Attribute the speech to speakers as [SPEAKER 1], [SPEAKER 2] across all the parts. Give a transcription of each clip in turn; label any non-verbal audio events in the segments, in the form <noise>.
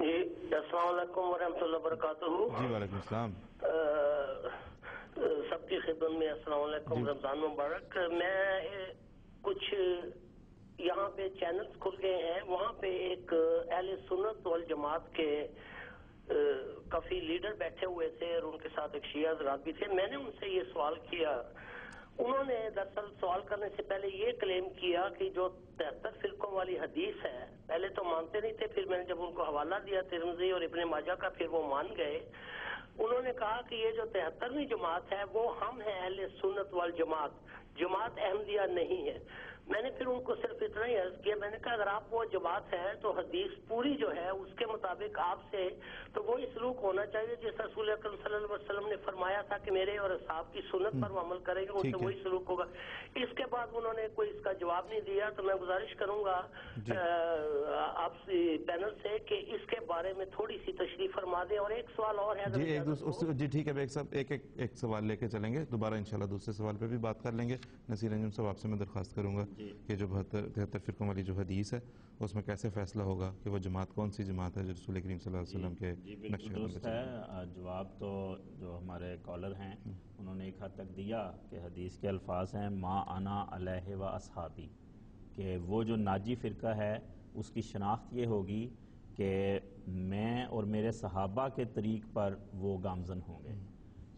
[SPEAKER 1] जी अस्सलाम वरहमतुल्लाह वबरकातुहू।
[SPEAKER 2] जी वालेकुम सलाम
[SPEAKER 1] अ, अ, सबकी खिदमत में अस्सलाम वालेकुम रमज़ान मुबारक। मैं कुछ यहाँ पे चैनल्स खुल गए हैं। वहाँ पे एक अहले सुन्नत वल जमात के काफ़ी लीडर बैठे हुए थे और उनके साथ एक शिया हजरात भी थे। मैंने उनसे ये सवाल किया उन्होंने दरअसल सवाल करने से पहले ये क्लेम किया कि जो तिहत्तर फिरकों वाली हदीस है, पहले तो मानते नहीं थे, फिर मैंने जब उनको हवाला दिया तिरमजी और इब्ने माजा का, फिर वो मान गए। उन्होंने कहा कि ये जो तिहत्तरवीं जमात है, वो हम हैं अहल सुन्नत वाल जमात। जमात अहमदिया नहीं है। मैंने फिर उनको सिर्फ़ इतना ही अर्ज़ किया मैंने कहा अगर आप वो जमात है तो हदीस पूरी जो है उसके मुताबिक आपसे तो वही सलूक होना चाहिए जिस रसूल अकरम वसल्लम ने फरमाया था कि मेरे और साहब की सुन्नत पर वो अमल करेंगे उनसे वही सलूक होगा। इसके बाद उन्होंने कोई इसका जवाब नहीं दिया तो मैं गुजारिश करूँगा। आपसे पैनल से कि इसके बारे में थोड़ी सी तशरी फरमा दें। और एक सवाल और है
[SPEAKER 2] जी एक जी ठीक है एक एक एक एक सवाल लेके चलेंगे। दोबारा इंशाल्लाह दूसरे सवाल पे भी बात कर लेंगे। नसीर अंजुम साहब आपसे मैं दरखास्त करूँगा। कि जो बहत्तर तिहत्तर फिरकों वाली जो हदीस है उसमें कैसे फैसला होगा कि वो जमात कौन सी जमात है जो रसूल करीम वसल्लम के
[SPEAKER 3] दुरुस्त है। जवाब तो जो हमारे कॉलर हैं उन्होंने एक हद तक दिया कि हदीस के अल्फाज हैं माँ अना अलह व असहाबी। कि वो जो नाजी फ़िरका है उसकी शनाख्त ये होगी कि मैं और मेरे सहाबा के तरीक पर वो गामजन होंगे।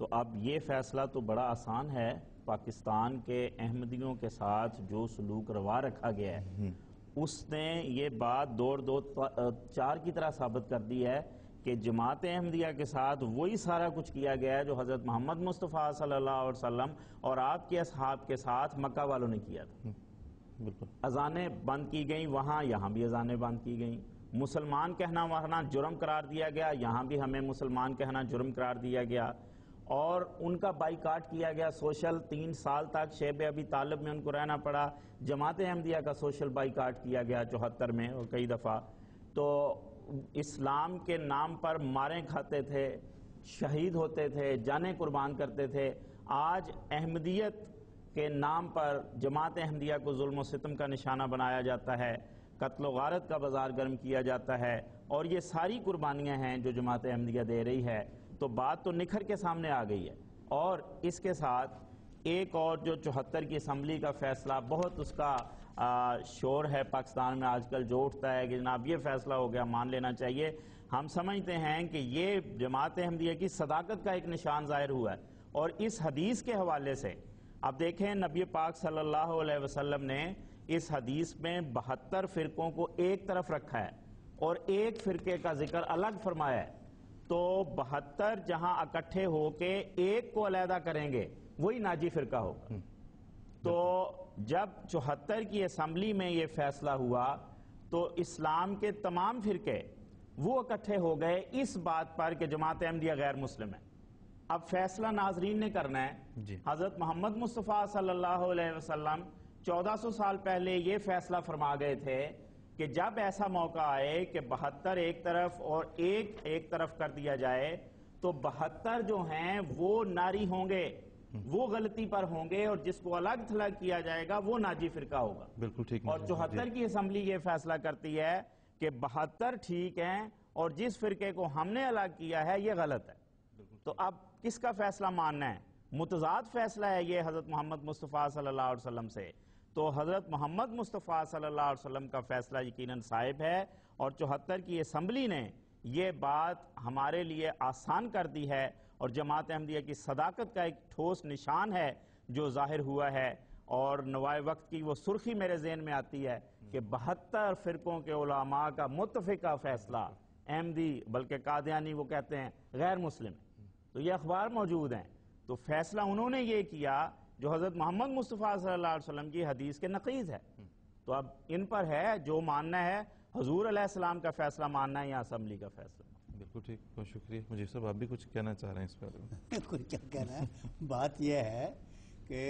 [SPEAKER 3] तो अब ये फैसला तो बड़ा आसान है। पाकिस्तान के अहमदियों के साथ जो सलूक रवा रखा गया है उसने ये बात दौड़ दो चार की तरह साबित कर दी है कि जमात अहमदिया के साथ वही सारा कुछ किया गया है जो हज़रत मोहम्मद मुस्तफ़ा सल्लल्लाहु अलैहि वसल्लम और आपके असहाब के साथ मक्का वालों ने किया था।
[SPEAKER 2] बिल्कुल।
[SPEAKER 3] अजानें बंद की गई वहाँ यहाँ भी अजानें बंद की गई। मुसलमान कहना वरना जुर्म करार दिया गया यहाँ भी हमें मुसलमान कहना जुर्म करार दिया गया। और उनका बाइकाट किया गया सोशल तीन साल तक। शेब अभी तालब में उनको रहना पड़ा। जमात अहमदिया का सोशल बाइकाट किया गया चौहत्तर में और कई दफ़ा। तो इस्लाम के नाम पर मारे खाते थे, शहीद होते थे, जाने कुर्बान करते थे। आज अहमदियत के नाम पर जमात अहमदिया को जुल्म सितम का निशाना बनाया जाता है। कत्ल गारत का बाज़ार गर्म किया जाता है। और ये सारी कुर्बानियाँ हैं जो जमात अहमदिया दे रही है। तो बात तो निखर के सामने आ गई है। और इसके साथ एक और जो चौहत्तर की असम्बली का फैसला बहुत उसका आ, शोर है पाकिस्तान में। आजकल जो उठता है कि जनाब ये फैसला हो गया मान लेना चाहिए। हम समझते हैं कि ये जमात अहमदिया की सदाकत का एक निशान ज़ाहिर हुआ है। और इस हदीस के हवाले से अब देखें नबी पाक सल्लल्लाहु अलैहि वसल्लम ने इस हदीस में बहत्तर फिरकों को एक तरफ़ रखा है और एक फिरके का ज़िक्र अलग फरमाया है। तो बहत्तर जहाँ इकट्ठे होके एक को अलहदा करेंगे वही नाजी फिरका होगा। तो जब चौहत्तर की असम्बली में ये फैसला हुआ तो इस्लाम के तमाम फिरके वो इकट्ठे हो गए इस बात पर कि जमात अहमदिया गैर मुस्लिम है। अब फैसला नाजरीन ने करना है। हज़रत मोहम्मद मुस्तफ़ा सल्लल्लाहु अलैहि वसल्लम 1400 साल पहले ये फैसला फरमा गए थे कि जब ऐसा मौका आए कि बहत्तर एक तरफ़ और एक एक तरफ़ कर दिया जाए तो बहत्तर जो हैं वो नारी होंगे। वो गलती पर होंगे और जिसको अलग थलग किया जाएगा वो नाजी फिरका होगा।
[SPEAKER 2] बिल्कुल ठीक
[SPEAKER 3] और चौहत्तर की असम्बली ये फैसला करती है कि बहत्तर ठीक हैं और जिस फिरके को हमने अलग किया है ये गलत है। तो अब किसका फैसला मानना है? मुतजाद फैसला है ये हज़रत मोहम्मद मुस्तफ़ा सल्लल्लाहु अलैहि वसल्लम से। तो हज़रत मोहम्मद मुस्तफ़ा अलैहि वसल्लम का फैसला यकीनन साहिब है और चौहत्तर की असम्बली ने यह बात हमारे लिए आसान कर दी है और जमात अहमदिया की सदाकत का एक ठोस निशान है जो ज़ाहिर हुआ है और नवाए वक्त की वो सुर्खी मेरे जहन में आती है कि बहत्तर फिरकों के उलामा का मुतफ़िका फैसला अहमदी, बल्कि कादियानी वो कहते हैं, गैर मुस्लिम। तो ये अखबार मौजूद हैं। तो फैसला उन्होंने ये किया जो हज़रत मोहम्मद मुस्तफ़ा सल्लल्लाहु अलैहि वसल्लम की हदीस के नकीज है। तो अब इन पर है जो मानना है हजूर अलैहिस्सलाम का फैसला मानना है या असम्बली का फैसला
[SPEAKER 2] बिल्कुल ठीक बहुत शुक्रिया। मुझे साहब आप भी कुछ कहना चाह रहे हैं इस बारे में? <laughs>
[SPEAKER 4] कुछ क्या कहना है? बात यह है कि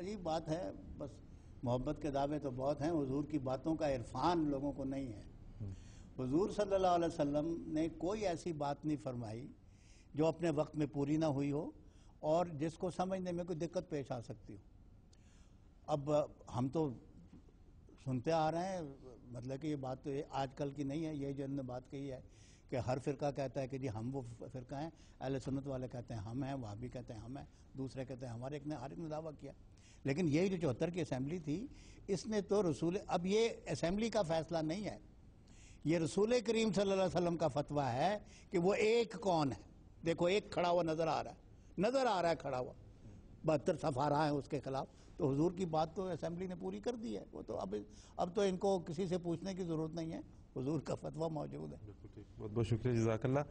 [SPEAKER 4] अजीब बात है बस मोहब्बत के दावे तो बहुत हैं हजूर की बातों का इरफान लोगों को नहीं है। हुजूर सल्लल्लाहु अलैहि वसल्लम ने कोई ऐसी बात नहीं फरमाई जो अपने वक्त में पूरी ना हुई हो। और जिसको समझने में कोई दिक्कत पेश आ सकती हो। अब, हम तो सुनते आ रहे हैं मतलब कि ये बात तो आजकल की नहीं है, ये जो इन्होंने बात कही है कि हर फिरका कहता है कि जी हम वो फिरका हैं, अहले सुन्नत वाले कहते हैं हम हैं वहाँ भी कहते हैं हम हैं, दूसरे कहते हैं हमारे, एक ने, हर एक ने दावा किया। लेकिन ये जो चौहत्तर की असम्बली थी, इसने तो रसूल, अब ये असम्बली का फैसला नहीं है। ये रसूल करीम सल्लल्लाहु अलैहि का फतवा है कि वो एक कौन है। देखो, एक खड़ा हुआ नज़र आ रहा है। नज़र आ रहा है, खड़ा हुआ। बहत्तर सफ़ा रहा है उसके खिलाफ। तो हजूर की बात तो असम्बली ने पूरी कर दी है। वो तो अब अब तो इनको किसी से पूछने की ज़रूरत नहीं है। हजूर का फतवा मौजूद है।
[SPEAKER 2] बहुत बहुत शुक्रिया जजाकल्ला